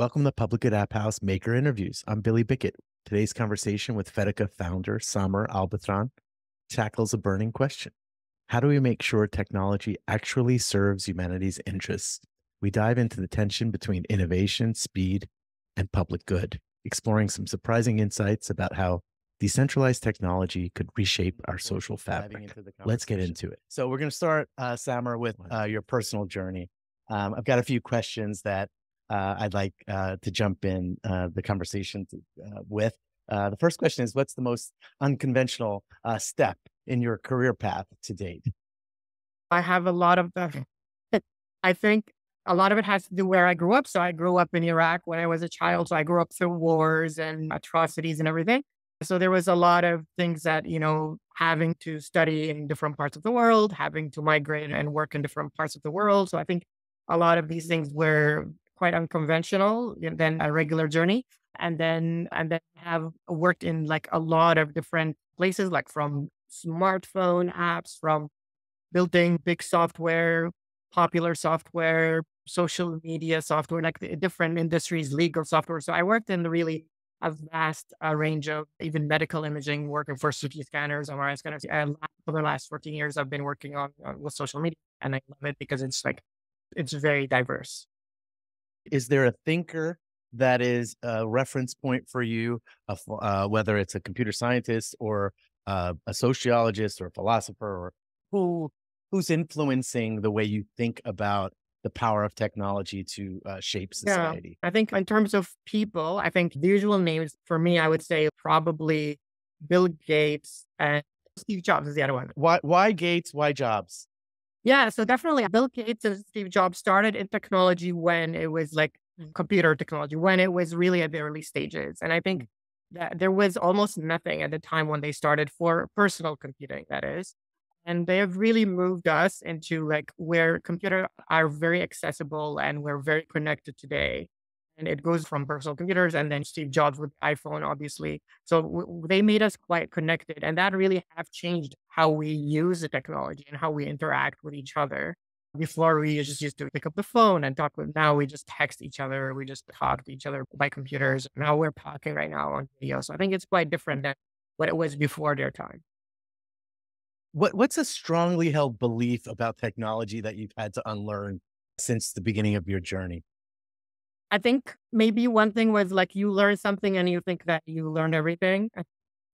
Welcome to Public Good App House Maker Interviews. I'm Billy Bicket. Today's conversation with Fedica founder Samir Al-Battran tackles a burning question. How do we make sure technology actually serves humanity's interests? We dive into the tension between innovation, speed, and public good, exploring some surprising insights about how decentralized technology could reshape our social fabric. Let's get into it. So, we're going to start, uh, Samir, with uh, your personal journey. Um, I've got a few questions that uh, I'd like uh, to jump in uh, the conversation to, uh, with. Uh, the first question is What's the most unconventional uh, step in your career path to date? I have a lot of the, I think a lot of it has to do where I grew up. So I grew up in Iraq when I was a child. So I grew up through wars and atrocities and everything. So there was a lot of things that, you know, having to study in different parts of the world, having to migrate and work in different parts of the world. So I think a lot of these things were quite unconventional than a regular journey. And then, and then have worked in like a lot of different places, like from smartphone apps, from building big software, popular software, social media software, like different industries, legal software. So I worked in the really a vast uh, range of even medical imaging, working for CT scanners, MRI scanners. And for the last 14 years, I've been working on uh, with social media, and I love it because it's like it's very diverse. Is there a thinker that is a reference point for you, uh, whether it's a computer scientist or uh, a sociologist or a philosopher, or who who's influencing the way you think about the power of technology to uh, shape society? Yeah, I think in terms of people, I think the usual names for me, I would say probably Bill Gates and Steve Jobs is the other one. Why? Why Gates? Why Jobs? Yeah, so definitely Bill Gates and Steve Jobs started in technology when it was like computer technology, when it was really at the early stages. And I think mm. that there was almost nothing at the time when they started for personal computing, that is. And they have really moved us into like where computers are very accessible and we're very connected today and it goes from personal computers and then Steve Jobs with iPhone, obviously. So w- they made us quite connected, and that really have changed how we use the technology and how we interact with each other. Before we just used to pick up the phone and talk with. Now we just text each other. We just talk to each other by computers. Now we're talking right now on video. So I think it's quite different than what it was before their time. What What's a strongly held belief about technology that you've had to unlearn since the beginning of your journey? I think maybe one thing was like you learn something and you think that you learned everything.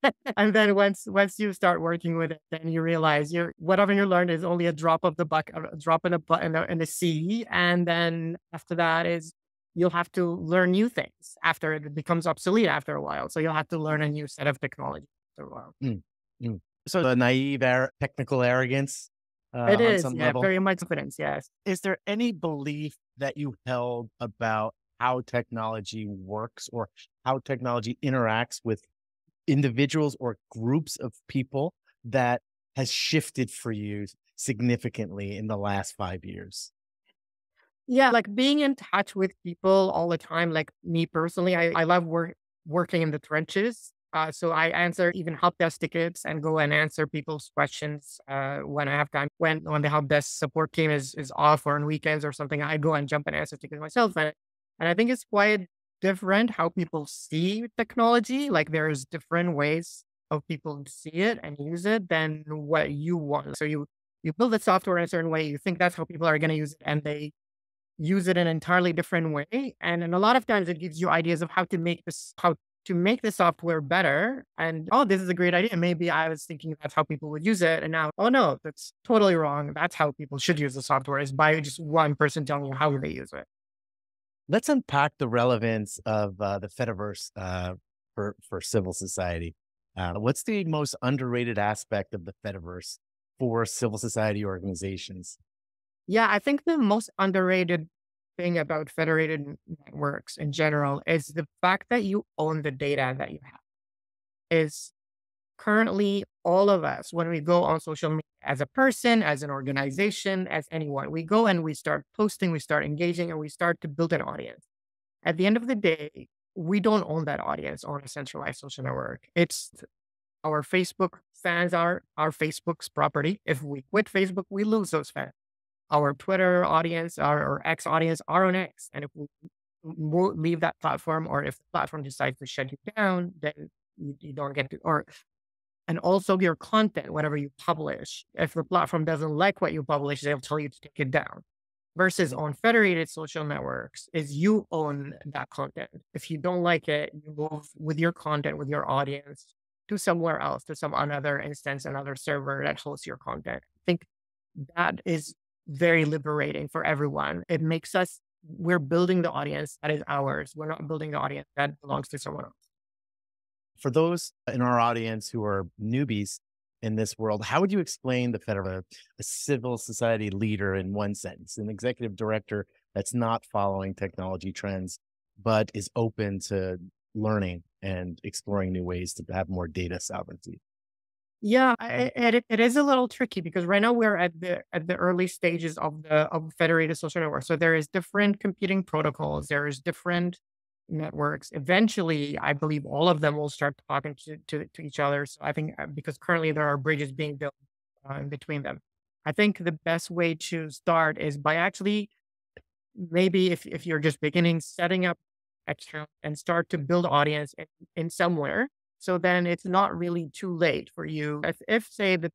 and then once once you start working with it, then you realize you're whatever you learned is only a drop of the bucket, a drop in a in the, in the sea. And then after that is you'll have to learn new things after it becomes obsolete after a while. So you'll have to learn a new set of technology after a while. Mm, mm. So the naive technical arrogance. Uh, it is, yeah, level. very much confidence. Yes. Is there any belief that you held about how technology works or how technology interacts with individuals or groups of people that has shifted for you significantly in the last five years? Yeah, like being in touch with people all the time. Like me personally, I, I love work, working in the trenches. Uh, so I answer even help desk tickets and go and answer people's questions uh, when I have time. When when the help desk support team is is off or on weekends or something, I go and jump and answer tickets myself. And and I think it's quite different how people see technology. Like there's different ways of people see it and use it than what you want. So you you build the software in a certain way, you think that's how people are going to use it, and they use it in an entirely different way. And, and a lot of times it gives you ideas of how to make this how to make the software better. And oh, this is a great idea. Maybe I was thinking that's how people would use it. And now, oh no, that's totally wrong. That's how people should use the software is by just one person telling you how they use it. Let's unpack the relevance of uh, the Fediverse uh, for for civil society. Uh, what's the most underrated aspect of the Fediverse for civil society organizations? Yeah, I think the most underrated thing about federated networks in general is the fact that you own the data that you have. Is currently all of us, when we go on social media as a person, as an organization, as anyone, we go and we start posting, we start engaging, and we start to build an audience. At the end of the day, we don't own that audience on a centralized social network. It's our Facebook fans are our Facebook's property. If we quit Facebook, we lose those fans. Our Twitter audience, our, our X audience are on X. And if we leave that platform, or if the platform decides to shut you down, then you, you don't get to, or and also your content, whatever you publish. If the platform doesn't like what you publish, they'll tell you to take it down. Versus on federated social networks is you own that content. If you don't like it, you move with your content, with your audience to somewhere else, to some another instance, another server that hosts your content. I think that is very liberating for everyone. It makes us, we're building the audience that is ours. We're not building the audience that belongs to someone else. For those in our audience who are newbies in this world, how would you explain the Fed of a, a civil society leader in one sentence, an executive director that's not following technology trends, but is open to learning and exploring new ways to have more data sovereignty? Yeah, it, it is a little tricky because right now we're at the at the early stages of the of federated social network. So there is different competing protocols. There is different networks. Eventually, I believe all of them will start talking to, to, to each other. So I think uh, because currently there are bridges being built uh, in between them. I think the best way to start is by actually maybe if, if you're just beginning, setting up account and start to build audience in, in somewhere. So then it's not really too late for you. If, if say the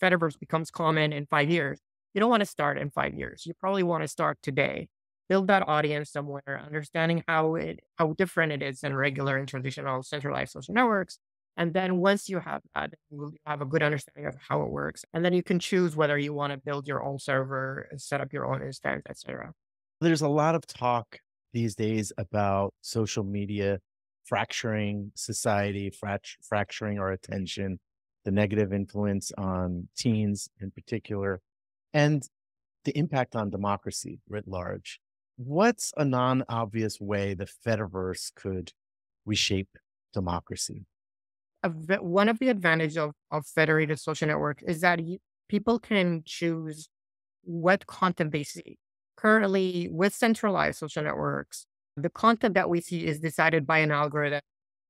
Fediverse becomes common in five years, you don't want to start in five years. You probably want to start today build that audience somewhere, understanding how it how different it is than regular and traditional centralized social networks. And then once you have that, you have a good understanding of how it works. And then you can choose whether you want to build your own server, set up your own instance, etc. There's a lot of talk these days about social media fracturing society, fract- fracturing our attention, the negative influence on teens in particular, and the impact on democracy writ large. What's a non obvious way the Fediverse could reshape democracy? One of the advantages of, of federated social networks is that you, people can choose what content they see. Currently, with centralized social networks, the content that we see is decided by an algorithm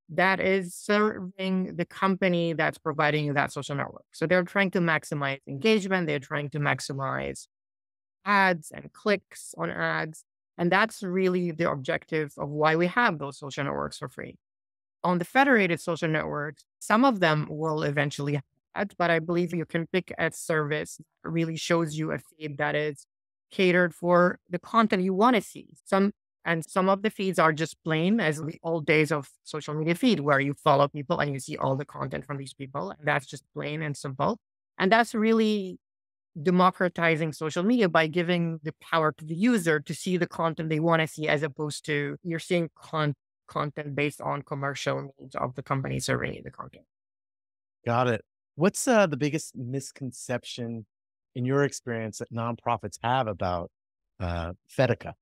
that is serving the company that's providing you that social network. So they're trying to maximize engagement, they're trying to maximize ads and clicks on ads. And that's really the objective of why we have those social networks for free. On the federated social networks, some of them will eventually ads, but I believe you can pick a service that really shows you a feed that is catered for the content you want to see. Some and some of the feeds are just plain as the old days of social media feed where you follow people and you see all the content from these people. And that's just plain and simple. And that's really democratizing social media by giving the power to the user to see the content they want to see as opposed to you're seeing con- content based on commercial needs of the company serving the content. Got it. What's uh, the biggest misconception in your experience that nonprofits have about uh, Fedica,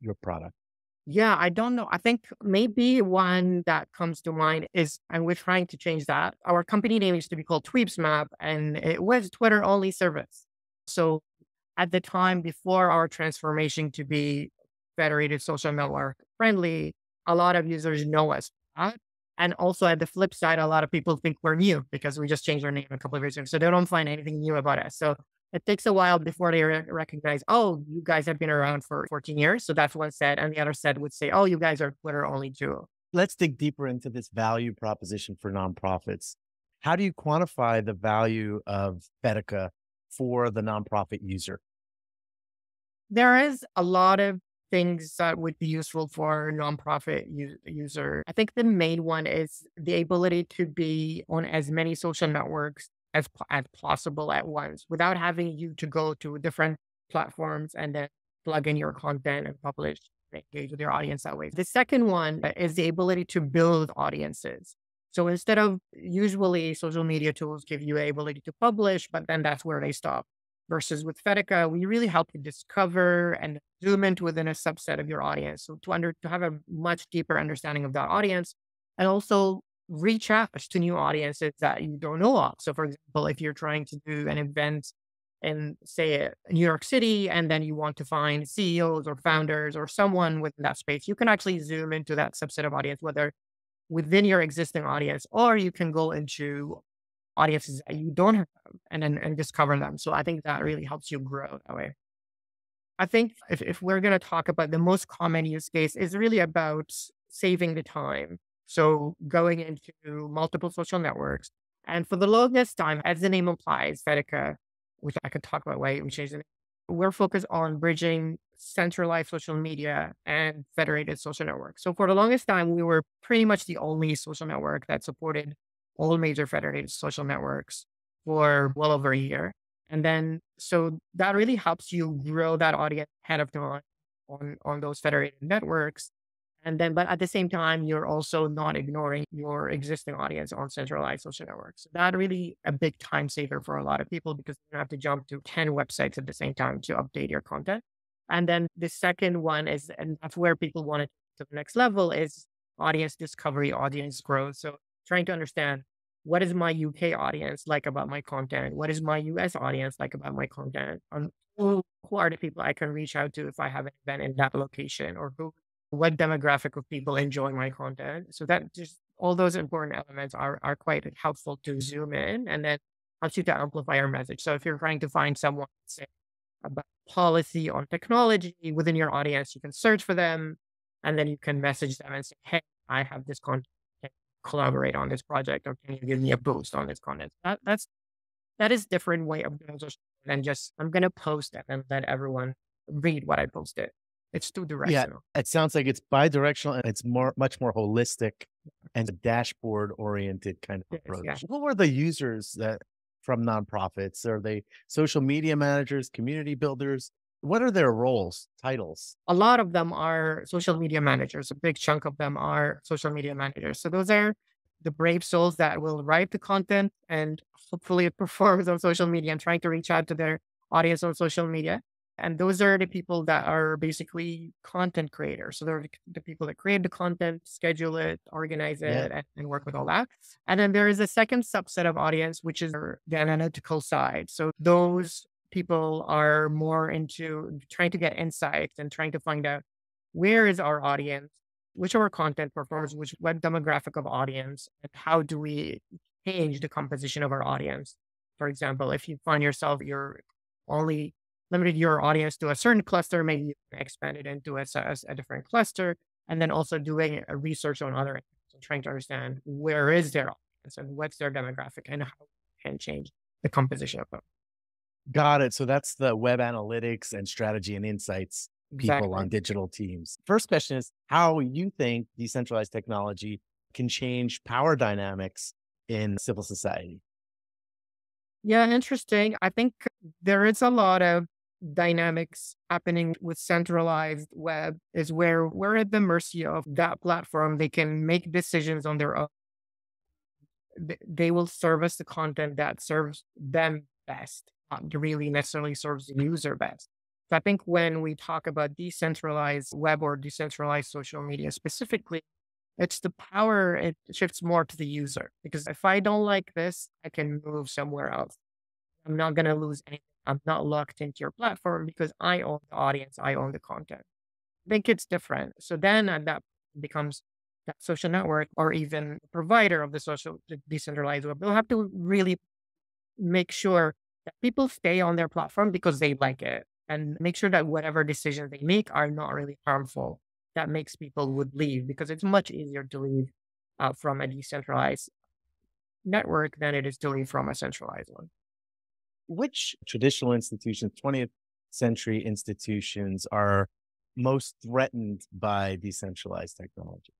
your product? Yeah, I don't know. I think maybe one that comes to mind is, and we're trying to change that. Our company name used to be called Tweepsmap, and it was Twitter only service. So at the time before our transformation to be federated social network friendly, a lot of users know us. And also at the flip side, a lot of people think we're new because we just changed our name a couple of years ago. So they don't find anything new about us. So it takes a while before they re- recognize, oh, you guys have been around for 14 years. So that's one set. And the other set would say, oh, you guys are Twitter only too. Let's dig deeper into this value proposition for nonprofits. How do you quantify the value of Fedica for the nonprofit user? There is a lot of things that would be useful for nonprofit u- user. I think the main one is the ability to be on as many social networks as, as possible at once without having you to go to different platforms and then plug in your content and publish engage with your audience that way. The second one is the ability to build audiences. So instead of usually social media tools give you ability to publish, but then that's where they stop. Versus with Fedica, we really help you discover and zoom into within a subset of your audience. So to under to have a much deeper understanding of that audience and also reach out to new audiences that you don't know of. So for example, if you're trying to do an event in say New York City and then you want to find CEOs or founders or someone within that space, you can actually zoom into that subset of audience, whether within your existing audience, or you can go into audiences that you don't have and then and discover them. So I think that really helps you grow that way. I think if, if we're going to talk about the most common use case is really about saving the time. So going into multiple social networks. And for the longest time, as the name implies, Fedica, which I could talk about why we changed name, we're focused on bridging centralized social media and federated social networks. So for the longest time, we were pretty much the only social network that supported all major federated social networks for well over a year. And then, so that really helps you grow that audience ahead of time on, on those federated networks. And then, but at the same time, you're also not ignoring your existing audience on centralized social networks. So that really a big time saver for a lot of people because you don't have to jump to 10 websites at the same time to update your content. And then the second one is, and that's where people want it to the next level is audience discovery, audience growth. So trying to understand what is my UK audience like about my content? What is my US audience like about my content? Um, who, who are the people I can reach out to if I have an event in that location or who, what demographic of people enjoy my content? So that just all those important elements are, are quite helpful to zoom in and then helps you to amplify your message. So if you're trying to find someone, say, about policy or technology within your audience, you can search for them and then you can message them and say, hey, I have this content Can collaborate on this project or can you give me a boost on this content? That, that's that is different way of doing social than just I'm gonna post it and let everyone read what I posted. It's too directional. Yeah, it sounds like it's bi-directional and it's more much more holistic and dashboard oriented kind of yes, approach. Yeah. What were the users that from nonprofits? Are they social media managers, community builders? What are their roles, titles? A lot of them are social media managers. A big chunk of them are social media managers. So those are the brave souls that will write the content and hopefully it performs on social media and trying to reach out to their audience on social media. And those are the people that are basically content creators. So they're the people that create the content, schedule it, organize it, yeah. and, and, work with all that. And then there is a second subset of audience, which is the analytical side. So those people are more into trying to get insights and trying to find out where is our audience, which of our content performs, which what demographic of audience, and how do we change the composition of our audience. For example, if you find yourself you're only limited your audience to a certain cluster, maybe you can expand it into a, a, a different cluster, and then also doing a research on other and trying to understand where is their audience and what's their demographic and how can change the composition of them. Got it. So that's the web analytics and strategy and insights people exactly. on digital teams. First question is how you think decentralized technology can change power dynamics in civil society. Yeah, interesting. I think there is a lot of dynamics happening with centralized web is where we're at the mercy of that platform. They can make decisions on their own. They will service the content that serves them best not really necessarily serves the user best. So I think when we talk about decentralized web or decentralized social media specifically, it's the power, it shifts more to the user. Because if I don't like this, I can move somewhere else. I'm not going to lose anything. I'm not locked into your platform because I own the audience, I own the content. I think it's different. So then at that becomes that social network or even provider of the social decentralized web. They'll have to really make sure that people stay on their platform because they like it and make sure that whatever decisions they make are not really harmful. That makes people would leave because it's much easier to leave uh, from a decentralized network than it is to leave from a centralized one. Which traditional institutions, 20th century institutions, are most threatened by decentralized technology?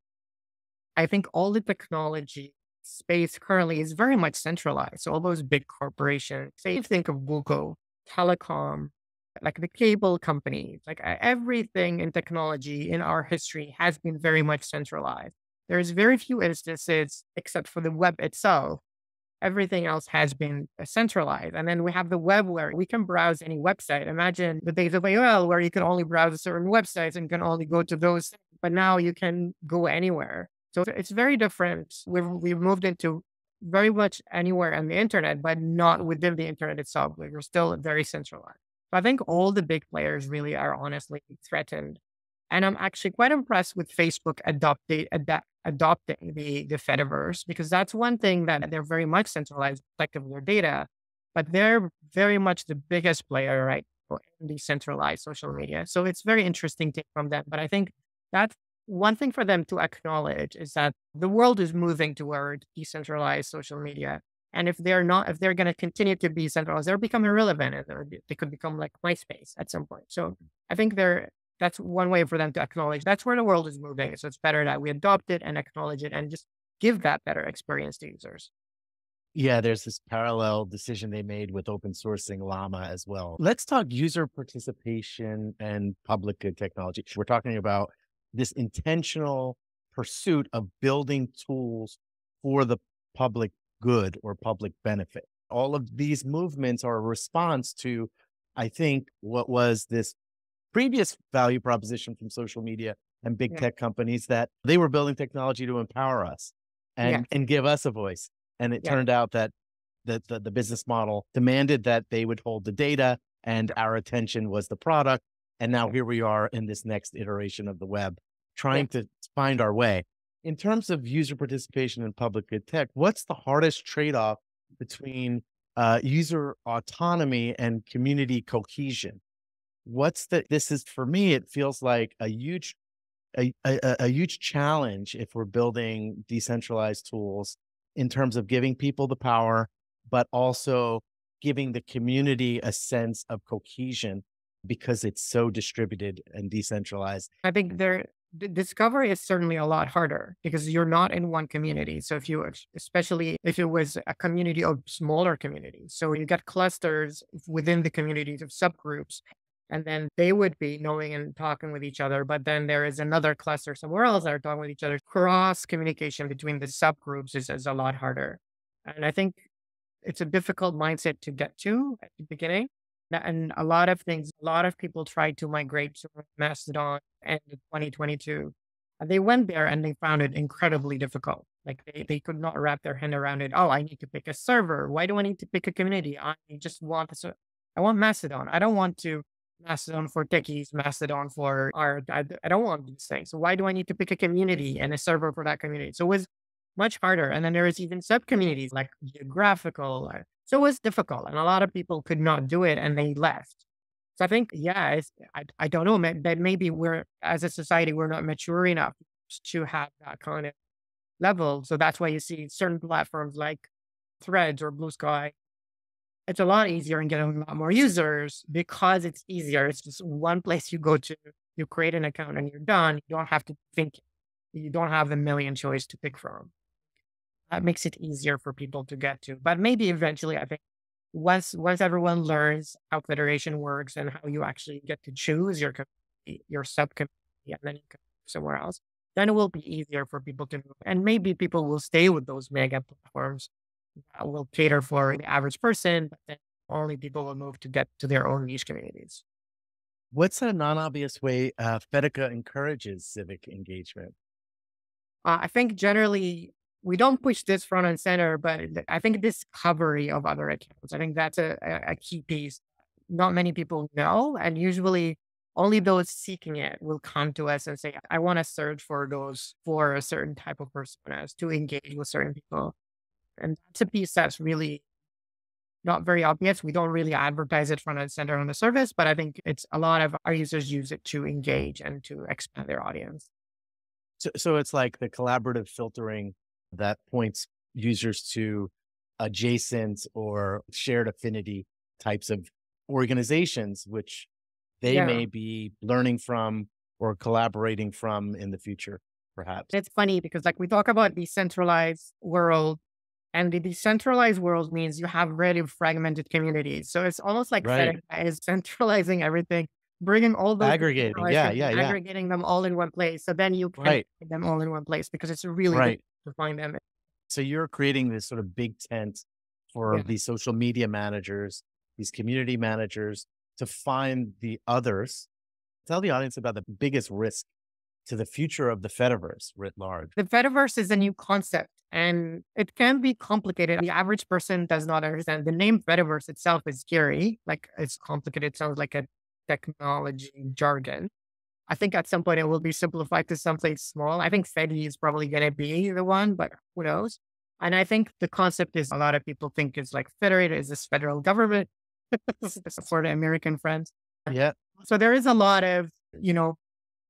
I think all the technology space currently is very much centralized. So all those big corporations, say, think of Google, telecom, like the cable companies, like everything in technology in our history has been very much centralized. There's very few instances, except for the web itself. Everything else has been uh, centralized. And then we have the web where we can browse any website. Imagine the days of AOL where you can only browse certain websites and can only go to those. But now you can go anywhere. So it's very different. We've, we've moved into very much anywhere on the internet, but not within the internet itself. We're still very centralized. So I think all the big players really are honestly threatened. And I'm actually quite impressed with Facebook adopting, adopting the, the Fediverse because that's one thing that they're very much centralized, protective of their data, but they're very much the biggest player right in decentralized social media. So it's very interesting take from them. But I think that's one thing for them to acknowledge is that the world is moving toward decentralized social media. And if they're not, if they're going to continue to be centralized, they'll become irrelevant they could become like MySpace at some point. So I think they're, that's one way for them to acknowledge that's where the world is moving. So it's better that we adopt it and acknowledge it and just give that better experience to users. Yeah, there's this parallel decision they made with open sourcing Llama as well. Let's talk user participation and public good technology. We're talking about this intentional pursuit of building tools for the public good or public benefit. All of these movements are a response to, I think, what was this previous value proposition from social media and big yeah. tech companies that they were building technology to empower us and, yeah. and give us a voice. And it yeah. turned out that the, the, the business model demanded that they would hold the data and our attention was the product. And now here we are in this next iteration of the web, trying to find our way in terms of user participation in public good tech, what's the hardest trade off between uh, user autonomy and community cohesion? What's the, this is for me, it feels like a huge, a, a, a huge challenge if we're building decentralized tools in terms of giving people the power, but also giving the community a sense of cohesion because it's so distributed and decentralized. I think there discovery is certainly a lot harder because you're not in one community. So if you, especially if it was a community of smaller communities, so you get clusters within the communities of subgroups, and then they would be knowing and talking with each other. But then there is another cluster somewhere else that are talking with each other. Cross communication between the subgroups is, is a lot harder. And I think it's a difficult mindset to get to at the beginning and a lot of things, a lot of people tried to migrate to Mastodon in 2022. And they went there and they found it incredibly difficult. Like they, they could not wrap their hand around it. Oh, I need to pick a server. Why do I need to pick a community? I just want this. I want Mastodon. I don't want to Mastodon for techies, Mastodon for art. I, I don't want these things. So why do I need to pick a community and a server for that community? So it was much harder. And then there is even sub communities like geographical, so it was difficult and a lot of people could not do it and they left. So I think, yeah, I, I don't know, that maybe we're, as a society, we're not mature enough to have that kind of level. So that's why you see certain platforms like Threads or Bluesky. It's a lot easier and getting a lot more users because it's easier. It's just one place you go to, you create an account and you're done. You don't have to think, you don't have a million choice to pick from that makes it easier for people to get to. But maybe eventually, I think once once everyone learns how federation works and how you actually get to choose your your subcommittee and then you can somewhere else, then it will be easier for people to move. And maybe people will stay with those mega platforms will cater for the average person, but then only people will move to get to their own niche communities. What's a non-obvious way uh, Fedica encourages civic engagement? Uh, I think generally we don't push this front and center, but I think discovery of other accounts, I think that's a, a key piece. Not many people know, and usually only those seeking it will come to us and say, I want to search for those for a certain type of personas to engage with certain people. And that's a piece that's really not very obvious. We don't really advertise it front and center on the service, but I think it's a lot of our users use it to engage and to expand their audience. So, so it's like the collaborative filtering that points users to adjacent or shared affinity types of organizations, which they yeah. may be learning from or collaborating from in the future, perhaps. It's funny because, like, we talk about decentralized world, and the decentralized world means you have really fragmented communities. So it's almost like right. is centralizing everything, bringing all those aggregating, yeah, yeah, yeah, aggregating them all in one place. So then you can right. them all in one place because it's really right to find them. So you're creating this sort of big tent for yeah. these social media managers, these community managers to find the others. Tell the audience about the biggest risk to the future of the Fediverse writ large. The Fediverse is a new concept and it can be complicated. The average person does not understand. The name Fediverse itself is scary, like it's complicated. It sounds like a technology jargon. I think at some point it will be simplified to something small. I think Fedi is probably going to be the one, but who knows? And I think the concept is a lot of people think it's like federated is this federal government. for the American friends. Yeah. So there is a lot of, you know,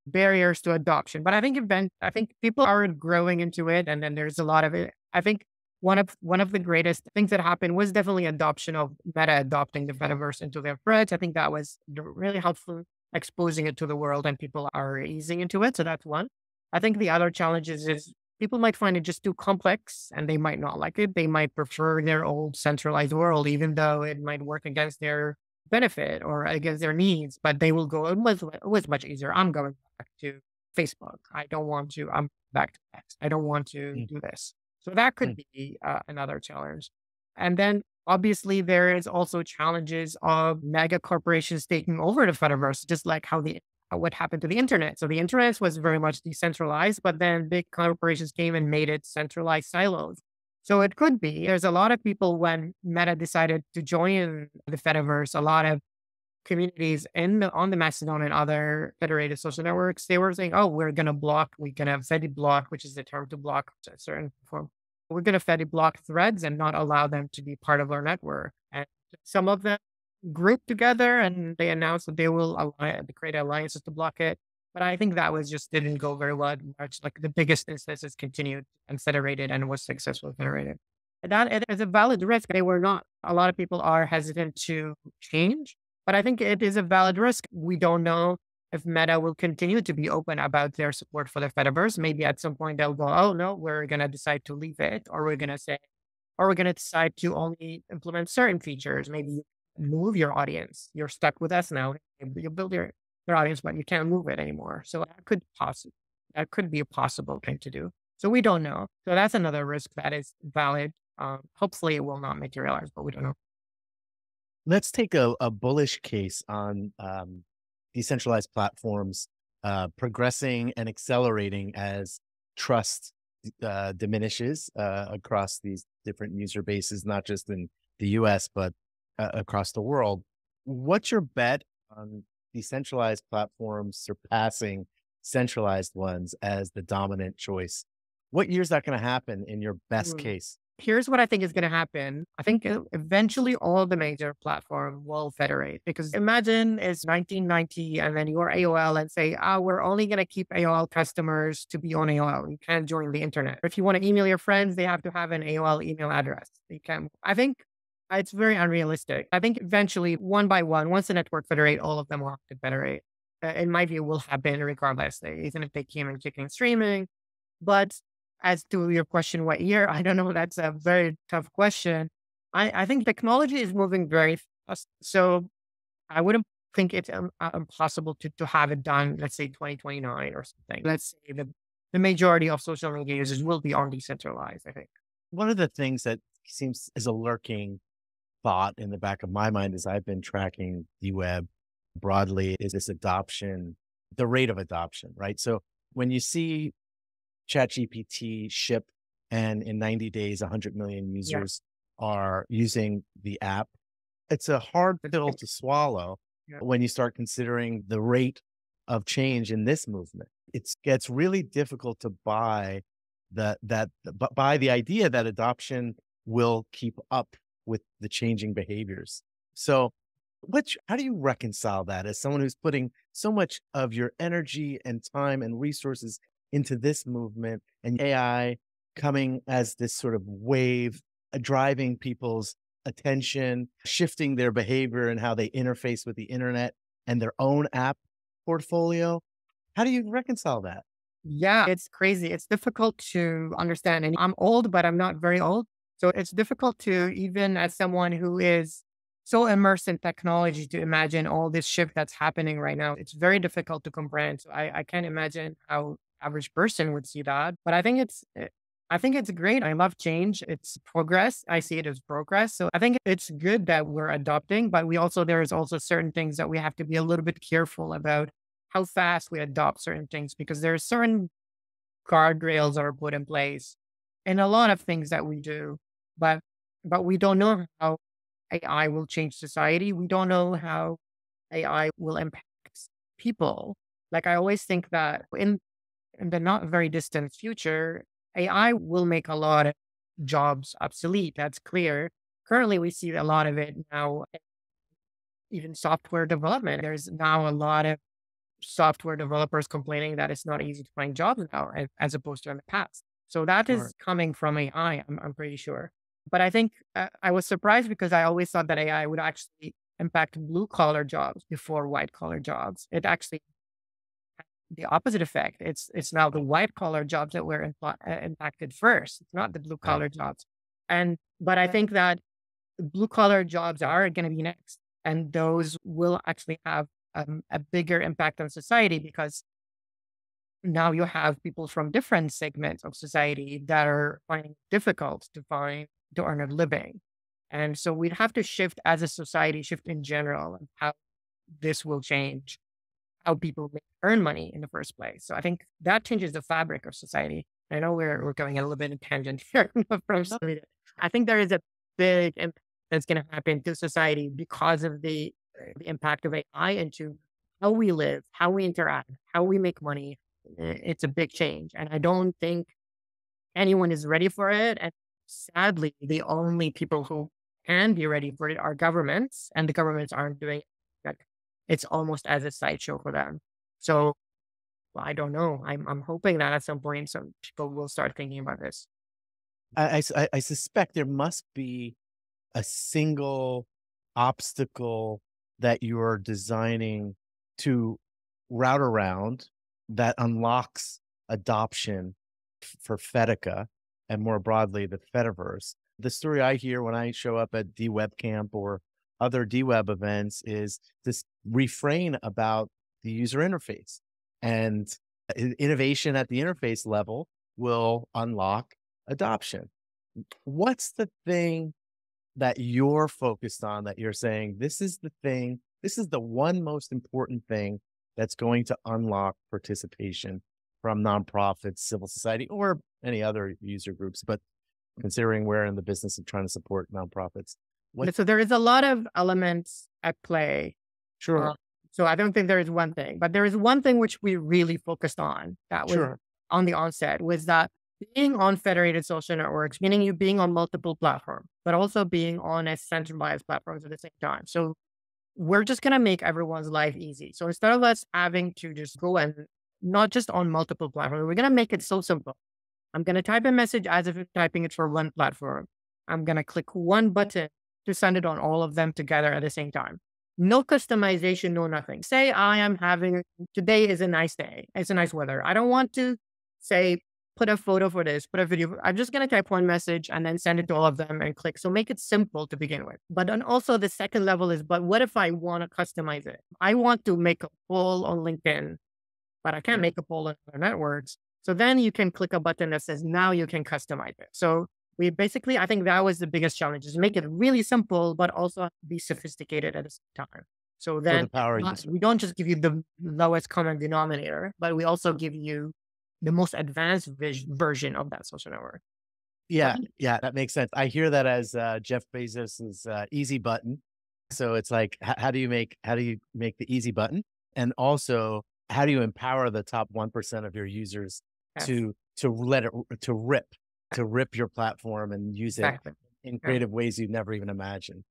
barriers to adoption, but I think event, I think people are growing into it. And then there's a lot of it. I think one of one of the greatest things that happened was definitely adoption of Meta adopting the metaverse into their threads. I think that was really helpful exposing it to the world and people are easing into it. So that's one. I think the other challenges is people might find it just too complex and they might not like it. They might prefer their old centralized world, even though it might work against their benefit or against their needs, but they will go, it was, it was much easier. I'm going back to Facebook. I don't want to, I'm back to X. I don't want to mm. do this. So that could mm. be uh, another challenge. And then obviously there is also challenges of mega corporations taking over the Fediverse, just like how the uh, what happened to the internet. So the internet was very much decentralized, but then big corporations came and made it centralized silos. So it could be there's a lot of people when Meta decided to join the Fediverse, a lot of communities in the, on the Mastodon and other federated social networks, they were saying, "Oh, we're going to block. We're going to Fedi block, which is the term to block a certain form we're going to Fedi block threads and not allow them to be part of our network. And some of them group together and they announced that they will create alliances to block it. But I think that was just didn't go very well. Much like the biggest instances continued and federated and was successful federated. And is a valid risk. They were not. A lot of people are hesitant to change, but I think it is a valid risk. We don't know if Meta will continue to be open about their support for the Fediverse, maybe at some point they'll go, oh no, we're going to decide to leave it, or we're going to say, or we're going to decide to only implement certain features. Maybe move your audience. You're stuck with us now. You build your, your audience, but you can't move it anymore. So that could possibly, that could be a possible thing to do. So we don't know. So that's another risk that is valid. Um, hopefully it will not materialize, but we don't know. Let's take a, a bullish case on um, decentralized platforms uh, progressing and accelerating as trust uh, diminishes uh, across these different user bases, not just in the US, but uh, across the world. What's your bet on decentralized platforms surpassing centralized ones as the dominant choice? What year is that going to happen in your best mm. case? here's what I think is going to happen. I think eventually all the major platform will federate because imagine it's 1990 and then you're AOL and say, oh, we're only going to keep AOL customers to be on AOL. You can't join the internet. If you want to email your friends, they have to have an AOL email address. You can, I think it's very unrealistic. I think eventually one by one, once the network federate, all of them will have to federate. Uh, in my view, will happen regardless, even if they came and kicking streaming. But as to your question, what year? I don't know. That's a very tough question. I, I think technology is moving very fast. So I wouldn't think it's um, uh, impossible to, to have it done, let's say 2029 or something. Let's say the, the majority of social media users will be on decentralized, I think. One of the things that seems as a lurking thought in the back of my mind as I've been tracking the web broadly is this adoption, the rate of adoption, right? So when you see ChatGPT ship, and in 90 days, 100 million users yeah. are using the app. It's a hard pill to swallow yeah. when you start considering the rate of change in this movement. It gets really difficult to buy that that buy the idea that adoption will keep up with the changing behaviors. So, which how do you reconcile that as someone who's putting so much of your energy and time and resources into this movement and AI coming as this sort of wave uh, driving people's attention, shifting their behavior and how they interface with the internet and their own app portfolio. How do you reconcile that? Yeah, it's crazy. It's difficult to understand. And I'm old, but I'm not very old. So it's difficult to, even as someone who is so immersed in technology, to imagine all this shift that's happening right now. It's very difficult to comprehend. So I, I can't imagine how average person would see that. But I think it's, eh, I think it's great. I love change. It's progress. I see it as progress. So I think it's good that we're adopting, but we also, there is also certain things that we have to be a little bit careful about how fast we adopt certain things because there are certain guardrails that are put in place in a lot of things that we do, but, but we don't know how AI will change society. We don't know how AI will impact people. Like I always think that in in the not very distant future, AI will make a lot of jobs obsolete. That's clear. Currently, we see a lot of it now even software development. There's now a lot of software developers complaining that it's not easy to find jobs now as opposed to in the past. So that is coming from AI, I'm, I'm pretty sure. But I think uh, I was surprised because I always thought that AI would actually impact blue collar jobs before white collar jobs. It actually the opposite effect. It's it's now the white collar jobs that were uh, impacted first. It's not the blue collar jobs. And but I think that blue collar jobs are going to be next, and those will actually have um, a bigger impact on society because now you have people from different segments of society that are finding difficult to find to earn a living. And so we'd have to shift as a society, shift in general, and how this will change how people earn money in the first place. So I think that changes the fabric of society. I know we're we're going a little bit in tangent here I think there is a big impact that's going to happen to society because of the, uh, the impact of AI into how we live, how we interact, how we make money. It's a big change. And I don't think anyone is ready for it. And sadly, the only people who can be ready for it are governments, and the governments aren't doing it. It's almost as a sideshow for them. So well, I don't know. I'm I'm hoping that at some point some people will start thinking about this. I, I, I suspect there must be a single obstacle that you're designing to route around that unlocks adoption for Fedica and more broadly the Fediverse. The story I hear when I show up at DWeb Camp or other DWeb events is this refrain about the user interface and uh, innovation at the interface level will unlock adoption. What's the thing that you're focused on that you're saying this is the thing, this is the one most important thing that's going to unlock participation from nonprofits, civil society, or any other user groups, but considering we're in the business of trying to support nonprofits. What... So there is a lot of elements at play. Sure. Uh, so I don't think there is one thing, but there is one thing which we really focused on that was sure. on the onset was that being on federated social networks, meaning you being on multiple platforms, but also being on a centralized platforms at the same time. So we're just going to make everyone's life easy. So instead of us having to just go and not just on multiple platforms, we're going to make it so simple. I'm going to type a message as if I'm typing it for one platform. I'm going to click one button to send it on all of them together at the same time. No customization, no nothing. Say I am having, today is a nice day. It's a nice weather. I don't want to say, put a photo for this, put a video. I'm just going to type one message and then send it to all of them and click. So make it simple to begin with. But then also the second level is, but what if I want to customize it? I want to make a poll on LinkedIn, but I can't make a poll on other networks. So then you can click a button that says, now you can customize it. So we basically, I think that was the biggest challenge is make it really simple, but also be sophisticated at the same time. So then the power not, we don't just give you the lowest common denominator, but we also give you the most advanced version of that social network. Yeah, yeah, that makes sense. I hear that as uh, Jeff Bezos's uh, easy button. So it's like, how do you make how do you make the easy button, and also how do you empower the top one percent of your users to to let it to rip to rip your platform and use exactly. it in creative yeah. ways you've never even imagined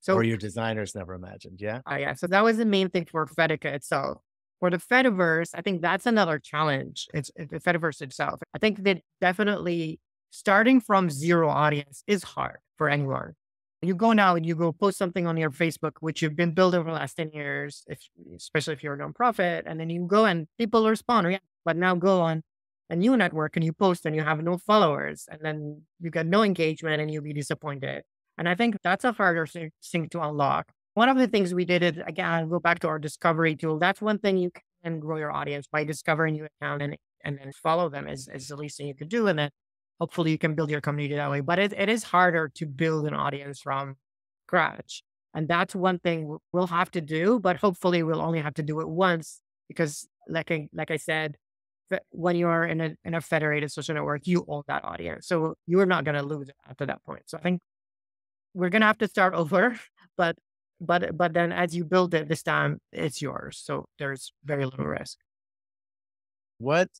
so, or your designers never imagined yeah? Uh, yeah so that was the main thing for fedica itself. For the fediverse i think that's another challenge it's the fediverse itself. I think that definitely starting from zero audience is hard for anyone. You go now and you go post something on your Facebook, which you've been building over the last 10 years, if, especially if you're a nonprofit, and then you go and people respond, yeah, but now go on a new network and you post and you have no followers and then you get no engagement and you'll be disappointed. And I think that's a harder thing to unlock. One of the things we did is again, I'll go back to our discovery tool. That's one thing you can grow your audience by discovering new account and, and then follow them is, is the least thing you could do. And then hopefully you can build your community that way. But it, it is harder to build an audience from scratch. And that's one thing we'll have to do, but hopefully we'll only have to do it once because like I, like I said, when you are in a in a federated social network, you own that audience. So you're not going to lose it after that point. So I think we're going to have to start over, but but but then as you build it this time, it's yours. So there's very little risk. What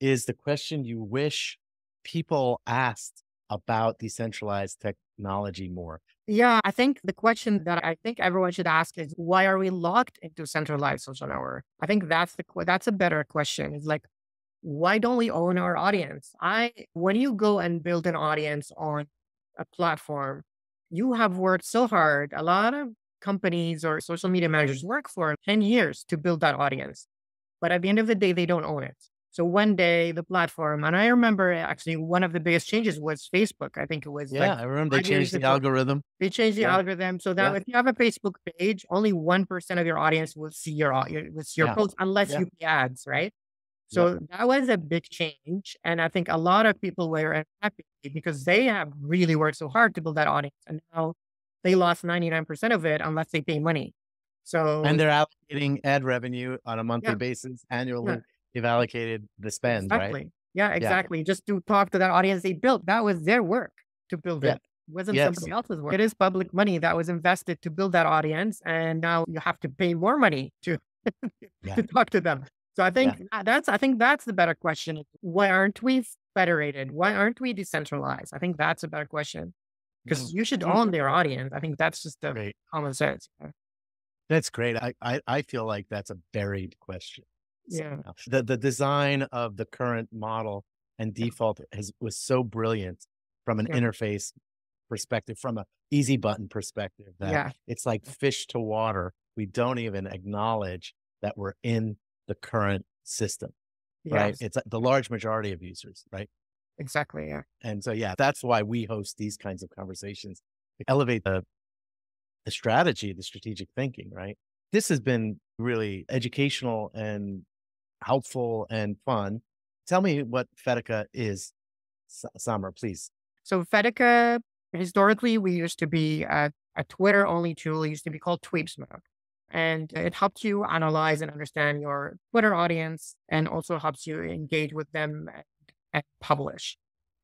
is the question you wish people asked about decentralized technology more? Yeah, I think the question that I think everyone should ask is why are we locked into centralized social network? I think that's the that's a better question. It's like why don't we own our audience? I when you go and build an audience on a platform, you have worked so hard. A lot of companies or social media managers work for 10 years to build that audience. But at the end of the day, they don't own it. So one day the platform, and I remember actually one of the biggest changes was Facebook. I think it was yeah, like I remember they changed the algorithm. They changed the Yeah, algorithm so that yeah, if you have a Facebook page, only one percent of your audience will see your will see your yeah, post unless you pay ads, right? So that was a big change, and I think a lot of people were unhappy because they have really worked so hard to build that audience, and now they lost ninety nine percent of it unless they pay money. So And they're allocating ad revenue on a monthly yeah, basis yeah. annually. They've allocated the spend. Exactly. Yeah, Yeah, exactly. Just to talk to that audience they built. That was their work to build yeah, it. It wasn't yes, somebody else's work. It is public money that was invested to build that audience. And now you have to pay more money to yeah, to talk to them. So I think uh, that's I think that's the better question. Why aren't we federated? Why aren't we decentralized? I think that's a better question. Because you should own their audience. I think that's just the great. common sense. That's great. I, I, I feel like that's a buried question. Yeah. The the design of the current model and default has was so brilliant from an Yeah. interface perspective, from a easy button perspective, that Yeah. it's like fish to water. We don't even acknowledge that we're in the current system, right? It's uh, the large majority of users, right? Exactly. Yeah. And so, yeah, that's why we host these kinds of conversations, to elevate the the strategy, the strategic thinking, right? This has been really educational and helpful and fun. Tell me what Fedica is, Samir, please. So Fedica, historically, we used to be a, a Twitter only tool. It used to be called Tweepsmap. And it helps you analyze and understand your Twitter audience and also helps you engage with them and, and publish.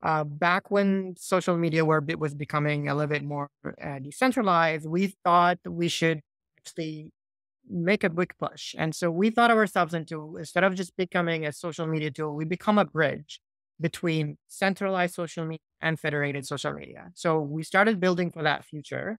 Uh, back when social media were, was becoming a little bit more uh, decentralized, we thought we should actually make a big push. And so we thought of ourselves into, instead of just becoming a social media tool, we become a bridge between centralized social media and federated social media. So we started building for that future.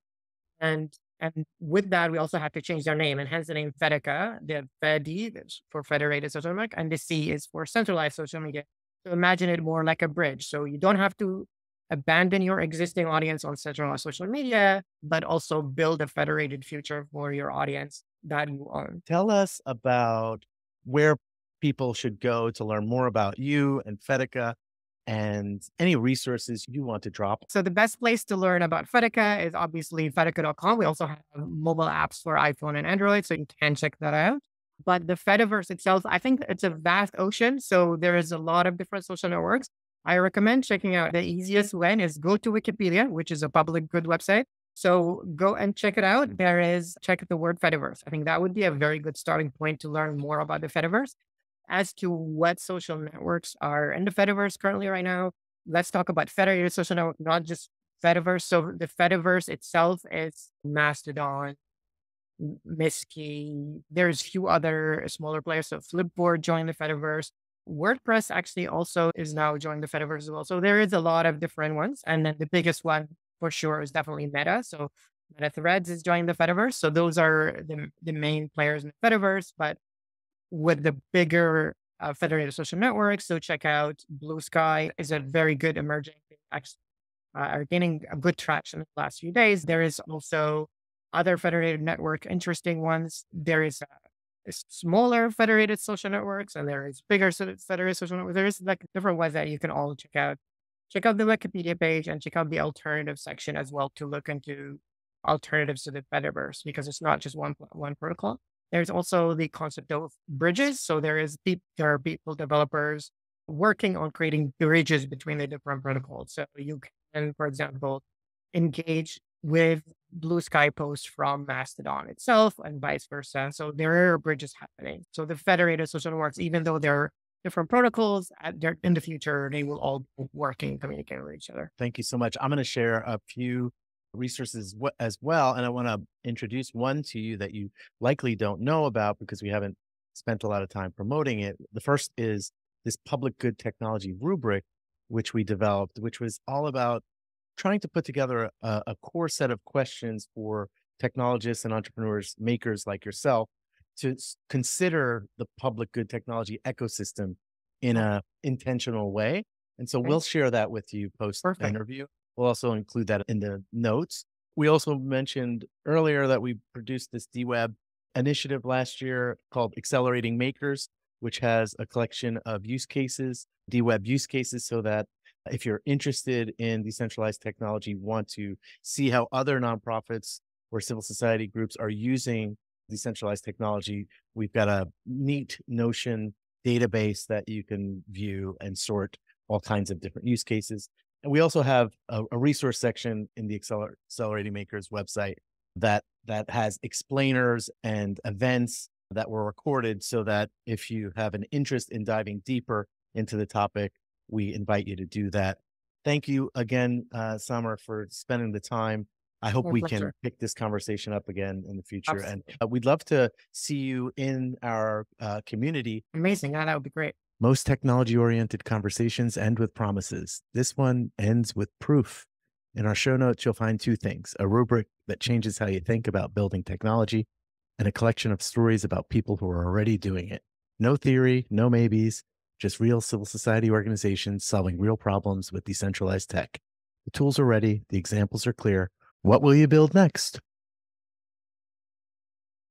And and with that, we also have to change their name, and hence the name Fedica. The Fedi is for federated social media, and the C is for centralized social media. So imagine it more like a bridge. So you don't have to abandon your existing audience on centralized social media, but also build a federated future for your audience that you own. Tell us about where people should go to learn more about you and Fedica and any resources you want to drop. So the best place to learn about Fedica is obviously Fedica.com. We also have mobile apps for iPhone and Android, so you can check that out. But the Fediverse itself, I think it's a vast ocean. So there is a lot of different social networks. I recommend checking out the easiest way is go to Wikipedia, which is a public good website. So go and check it out. There is check the word Fediverse. I think that would be a very good starting point to learn more about the Fediverse. As to what social networks are in the Fediverse currently right now, let's talk about federated social network, not just Fediverse. So the Fediverse itself is Mastodon, M- There's a few other smaller players. So Flipboard joined the Fediverse. WordPress actually also is now joining the Fediverse as well. So there is a lot of different ones. And then the biggest one for sure is definitely Meta. So Meta Threads is joining the Fediverse. So those are the, the main players in the Fediverse. But with the bigger uh, federated social networks. So check out Bluesky is a very good emerging actually uh, are gaining a good traction in the last few days. There is also other federated network, interesting ones. There is uh, smaller federated social networks and there is bigger federated social networks. There is like different ones that you can all check out. Check out the Wikipedia page and check out the alternative section as well to look into alternatives to the Fediverse because it's not just one one protocol. There's also the concept of bridges. So there is peop- there are people developers working on creating bridges between the different protocols. So you can, for example, engage with Bluesky posts from Mastodon itself and vice versa. So there are bridges happening. So the federated social networks, even though they're different protocols, uh, in the future they will all be working communicating with each other. Thank you so much. I'm going to share a few resources as well. And I want to introduce one to you that you likely don't know about because we haven't spent a lot of time promoting it. The first is this public good technology rubric, which we developed, which was all about trying to put together a, a core set of questions for technologists and entrepreneurs, makers like yourself, to consider the public good technology ecosystem in a intentional way. And so we'll share that with you post interview. We'll also include that in the notes. We also mentioned earlier that we produced this DWeb initiative last year called Accelerating Makers, which has a collection of use cases, DWeb use cases, so that if you're interested in decentralized technology, want to see how other nonprofits or civil society groups are using decentralized technology, we've got a neat Notion database that you can view and sort all kinds of different use cases. And we also have a, a resource section in the Acceler- Accelerating Makers website that that has explainers and events that were recorded so that if you have an interest in diving deeper into the topic, we invite you to do that. Thank you again, uh, Samir, for spending the time. I hope we can pick this conversation up again in the future. Absolutely. And uh, we'd love to see you in our uh, community. Amazing. that would be great. Most technology oriented conversations end with promises. This one ends with proof. In our show notes, you'll find two things a rubric that changes how you think about building technology, and a collection of stories about people who are already doing it. No theory, no maybes, just real civil society organizations solving real problems with decentralized tech. The tools are ready, the examples are clear. What will you build next?